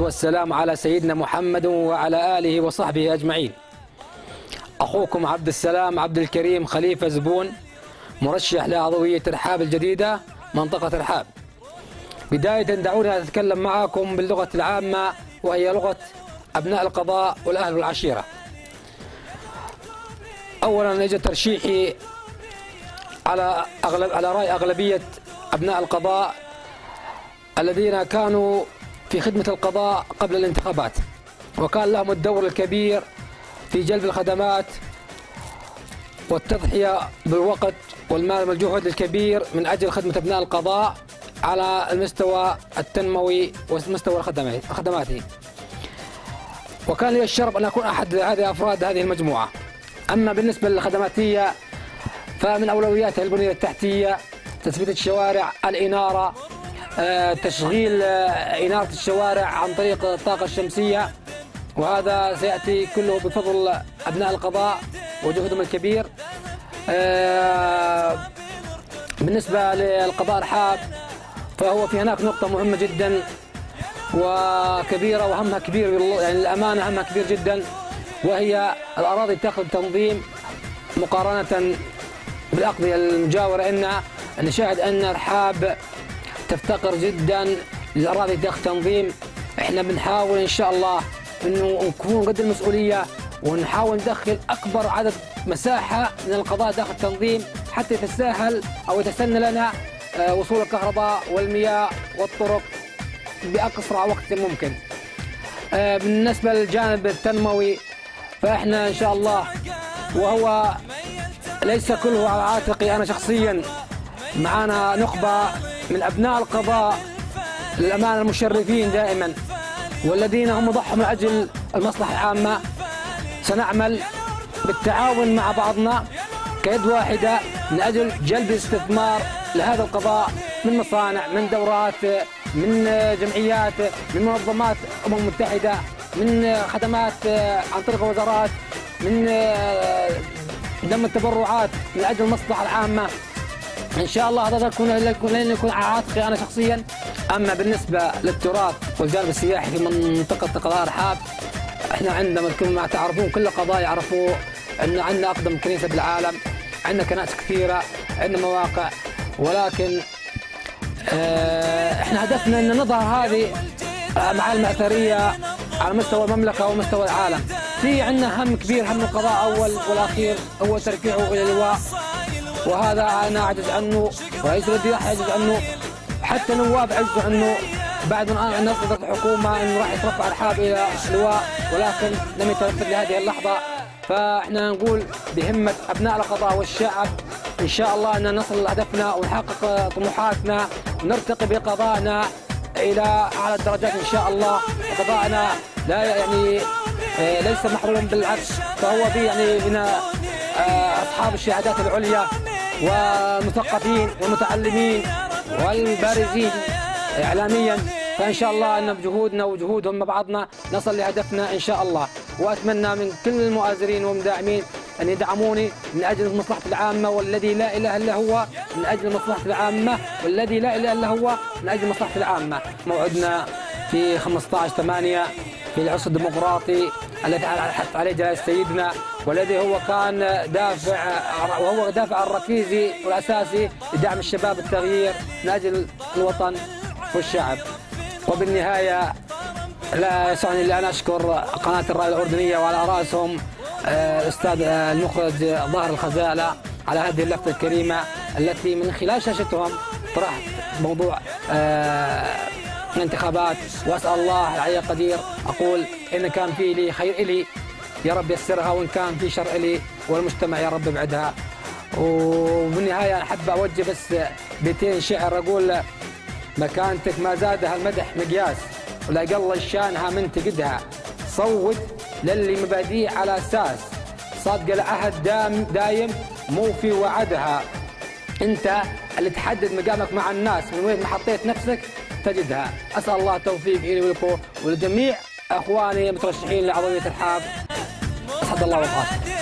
والسلام على سيدنا محمد وعلى آله وصحبه أجمعين. أخوكم عبد السلام عبد الكريم خليفة زبون مرشح لعضوية رحاب الجديدة منطقة رحاب بداية دعوني أتكلم معكم باللغة العامة وهي لغة أبناء القضاء والأهل والعشيرة أولا يجب ترشيحي على أغلب على رأي أغلبية أبناء القضاء الذين كانوا في خدمة القضاء قبل الانتخابات. وكان لهم الدور الكبير في جلب الخدمات والتضحية بالوقت والمال والجهد الكبير من أجل خدمة أبناء القضاء على المستوى التنموي ومستوى خدماته. وكان لي الشرف أن أكون أحد هذه أفراد هذه المجموعة. أما بالنسبة للخدماتية فمن أولوياتها البنية التحتية تثبيت الشوارع الإنارة تشغيل آه، إنارة الشوارع عن طريق الطاقة الشمسية. وهذا سيأتي كله بفضل أبناء القضاء وجهدهم الكبير. آه، بالنسبة للقضاء الحاب فهو في هناك نقطة مهمة جدا وكبيرة وهمها كبير يعني الأمانة همها كبير جدا وهي الأراضي تأخذ تنظيم مقارنة بالأقضية المجاورة إن نشاهد أن رحاب تفتقر جدا للأراضي تأخذ تنظيم. إحنا بنحاول إن شاء الله إنه نكون قد المسؤولية ونحاول ندخل أكبر عدد مساحة من القضاء داخل تنظيم حتى يتسهل أو يتسنى لنا آه، وصول الكهرباء والمياه والطرق بأسرع وقت ممكن. آه، بالنسبة للجانب التنموي فإحنا إن شاء الله وهو ليس كله على عاتقي أنا شخصيا معنا نخبة من أبناء القضاء للأمانة المشرفين دائما والذين هم ضحوا من أجل المصلحة العامة. سنعمل بالتعاون مع بعضنا كيد واحدة من أجل جلب الاستثمار لهذا القضاء من مصانع من دورات من جمعيات من منظمات أمم متحدة من خدمات عن طريق الوزارات من دم التبرعات من أجل المصلحة العامة. إن شاء الله هذا يكون لن يكون عاتقي أنا شخصيا. أما بالنسبة للتراث والجانب السياحي في منطقة قضاء رحاب إحنا عندنا كما تعرفون كل القضاء يعرفوا ان عندنا أقدم كنيسة بالعالم عندنا كنائس كثيرة عندنا مواقع. ولكن آه إحنا هدفنا إن نظهر هذه المعالم الاثريه على مستوى المملكة ومستوى العالم. في عندنا هم كبير هم القضاء اول والأخير هو تركيعه إلى اللواء. وهذا أنا أعجز عنه ورئيس الاتحاد يعجز عنه حتى نواب عجزوا عنه. بعد ما نصدت الحكومة انه راح يترفع الحاب إلى لواء ولكن لم يتنفذ لهذه اللحظة. فإحنا نقول بهمة أبناء القضاء والشعب إن شاء الله أن نصل لهدفنا ونحقق طموحاتنا ونرتقي بقضائنا إلى أعلى الدرجات إن شاء الله. قضاءنا لا يعني آه، ليس محروم بالعكس. فهو يعني من آه، أصحاب الشهادات العليا. والمثقفين والمتعلمين والبارزين اعلاميا. فإن شاء الله إن بجهودنا وجهودهم مع بعضنا نصل لهدفنا إن شاء الله. وأتمنى من كل المؤازرين والمداعمين أن يدعموني من أجل المصلحة العامة والذي لا إله إلا هو من أجل المصلحة العامة والذي لا إله إلا هو من أجل المصلحة العامة. موعدنا في 15 8 في العصر الديمقراطي الذي حث عليه جلالة سيدنا والذي هو كان دافع وهو دافع الركيزي والأساسي لدعم الشباب التغيير من أجل الوطن والشعب. وبالنهاية لا يسعني إلا أن أشكر قناة الراي الأردنية وعلى رأسهم آه، الاستاذ آه، المخرج ظاهر الخزالة على هذه اللفته الكريمة التي من خلال شاشتهم طرحت موضوع آه، الانتخابات وأسأل الله العلي القدير أقول إن كان في لي خير إلي. يا رب يسرها وإن كان في شر الي والمجتمع يا رب ابعدها وبالنهاية أحب أوجه بس بيتين شعر أقول مكانتك ما زادها المدح مقياس ولا قل شانها من تقدها. صوت للي مبادئ على أساس. صادق العهد دام دايم مو في وعدها. أنت اللي تحدد مقامك مع الناس من وين ما حطيت نفسك تجدها. أسأل الله التوفيق لي ولكم ولجميع أخواني المترشحين لعضوية الحاب. اسعد الله اوقاتكم